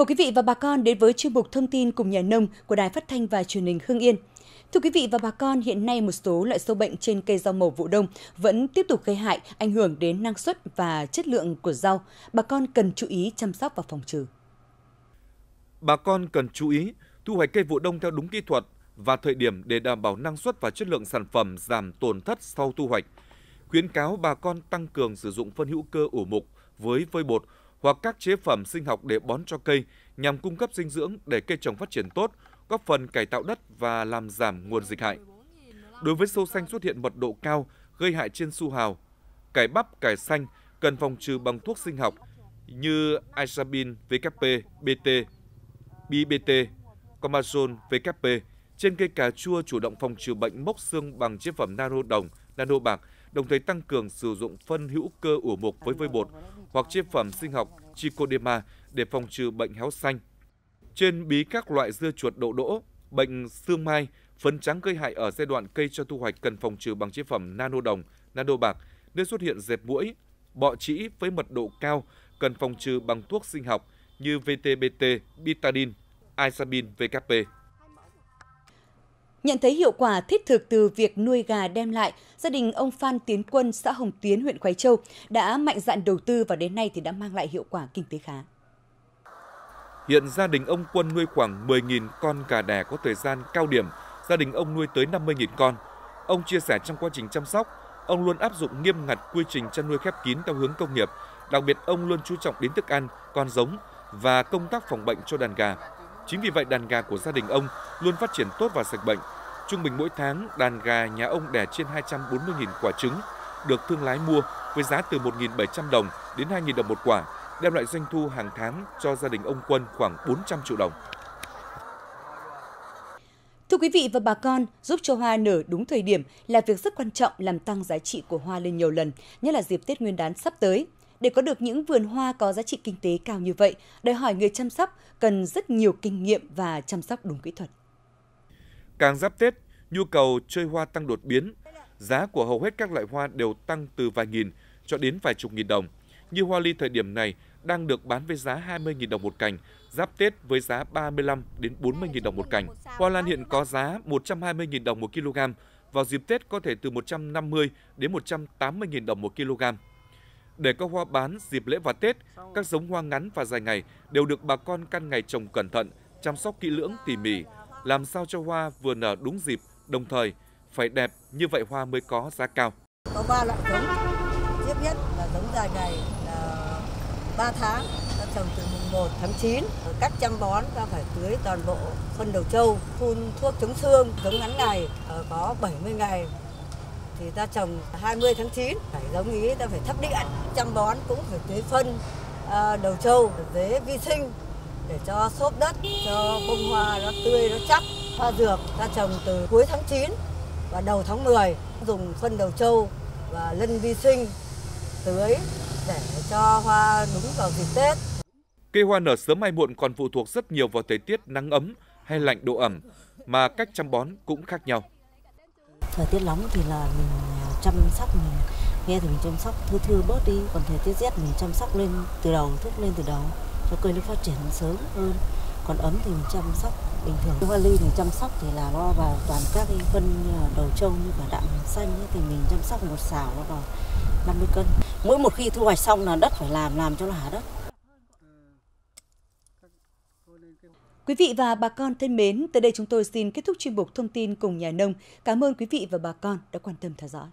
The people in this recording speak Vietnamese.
Mời quý vị và bà con đến với chuyên mục thông tin cùng nhà nông của Đài Phát thanh và Truyền hình Hưng Yên. Thưa quý vị và bà con, hiện nay một số loại sâu bệnh trên cây rau màu vụ đông vẫn tiếp tục gây hại, ảnh hưởng đến năng suất và chất lượng của rau. Bà con cần chú ý chăm sóc và phòng trừ. Bà con cần chú ý thu hoạch cây vụ đông theo đúng kỹ thuật và thời điểm để đảm bảo năng suất và chất lượng sản phẩm giảm tổn thất sau thu hoạch. Khuyến cáo bà con tăng cường sử dụng phân hữu cơ ủ mục với vơi bột hoặc các chế phẩm sinh học để bón cho cây nhằm cung cấp dinh dưỡng để cây trồng phát triển tốt, góp phần cải tạo đất và làm giảm nguồn dịch hại. Đối với sâu xanh xuất hiện mật độ cao, gây hại trên su hào, cải bắp, cải xanh cần phòng trừ bằng thuốc sinh học như Isabin VKP, BT, BBT, Comazone VKP. Trên cây cà chua chủ động phòng trừ bệnh mốc xương bằng chế phẩm nano đồng, nano bạc, đồng thời tăng cường sử dụng phân hữu cơ ủ mục với vôi bột hoặc chế phẩm sinh học Trichoderma để phòng trừ bệnh héo xanh. Trên bí các loại dưa chuột đậu đỗ, bệnh xương mai, phấn trắng gây hại ở giai đoạn cây cho thu hoạch cần phòng trừ bằng chế phẩm nano đồng, nano bạc, nơi xuất hiện dẹp mũi, bọ trĩ với mật độ cao cần phòng trừ bằng thuốc sinh học như VTBT, Bitadin, Isabin, VKP. Nhận thấy hiệu quả thiết thực từ việc nuôi gà đem lại, gia đình ông Phan Tiến Quân, xã Hồng Tiến, huyện Khói Châu đã mạnh dạn đầu tư và đến nay thì đã mang lại hiệu quả kinh tế khá. Hiện gia đình ông Quân nuôi khoảng 10.000 con gà đẻ có thời gian cao điểm, gia đình ông nuôi tới 50.000 con. Ông chia sẻ trong quá trình chăm sóc, ông luôn áp dụng nghiêm ngặt quy trình chăn nuôi khép kín theo hướng công nghiệp. Đặc biệt ông luôn chú trọng đến thức ăn, con giống và công tác phòng bệnh cho đàn gà. Chính vì vậy đàn gà của gia đình ông luôn phát triển tốt và sạch bệnh. Trung bình mỗi tháng, đàn gà nhà ông đẻ trên 240.000 quả trứng, được thương lái mua với giá từ 1.700 đồng đến 2.000 đồng một quả, đem lại doanh thu hàng tháng cho gia đình ông Quân khoảng 400 triệu đồng. Thưa quý vị và bà con, giúp cho hoa nở đúng thời điểm là việc rất quan trọng làm tăng giá trị của hoa lên nhiều lần, nhất là dịp Tết Nguyên đán sắp tới. Để có được những vườn hoa có giá trị kinh tế cao như vậy, đòi hỏi người chăm sóc cần rất nhiều kinh nghiệm và chăm sóc đúng kỹ thuật. Càng giáp Tết, nhu cầu chơi hoa tăng đột biến. Giá của hầu hết các loại hoa đều tăng từ vài nghìn cho đến vài chục nghìn đồng. Như hoa ly thời điểm này đang được bán với giá 20.000 đồng một cành, giáp Tết với giá 35 đến 40.000 đồng một cành. Hoa lan hiện có giá 120.000 đồng một kg, vào dịp Tết có thể từ 150 đến 180.000 đồng một kg. Để có hoa bán dịp lễ và Tết, các giống hoa ngắn và dài ngày đều được bà con căn ngày trồng cẩn thận, chăm sóc kỹ lưỡng tỉ mỉ, làm sao cho hoa vừa nở đúng dịp, đồng thời phải đẹp như vậy hoa mới có giá cao. Có ba loại giống. Tiếp nhất là giống dài ngày là 3 tháng, ta trồng từ mùng 1 tháng 9. Cách chăm bón ta phải tưới toàn bộ phân đầu trâu, phun thuốc chống xương, giống ngắn ngày ờ, có 70 ngày thì ta trồng 20 tháng 9 phải giống ý ta phải thắp điện chăm bón cũng phải tưới phân ờ, đầu trâu dế vi sinh để cho xốp đất cho bông hoa nó tươi nó chắc hoa dược ta trồng từ cuối tháng 9 và đầu tháng 10 dùng phân đầu trâu và lân vi sinh tưới để cho hoa đúng vào dịp Tết. Cây hoa nở sớm hay muộn còn phụ thuộc rất nhiều vào thời tiết nắng ấm hay lạnh độ ẩm, mà cách chăm bón cũng khác nhau. Thời tiết nóng thì là mình à, chăm sóc mình nghe thì mình chăm sóc thưa thưa bớt đi, còn thời tiết rét mình chăm sóc lên từ đầu, thuốc lên từ đầu cho cây nó phát triển sớm hơn. Còn ấm thì mình chăm sóc bình thường. Hoa ly thì chăm sóc thì là lo vào toàn các cái phân à, đầu trâu như cả đạm xanh ấy, thì mình chăm sóc một xào nó vào 50 cân. Mỗi một khi thu hoạch xong là đất phải làm làm cho nó hả đất. Quý vị và bà con thân mến, tới đây chúng tôi xin kết thúc chuyên mục thông tin cùng nhà nông. Cảm ơn quý vị và bà con đã quan tâm theo dõi.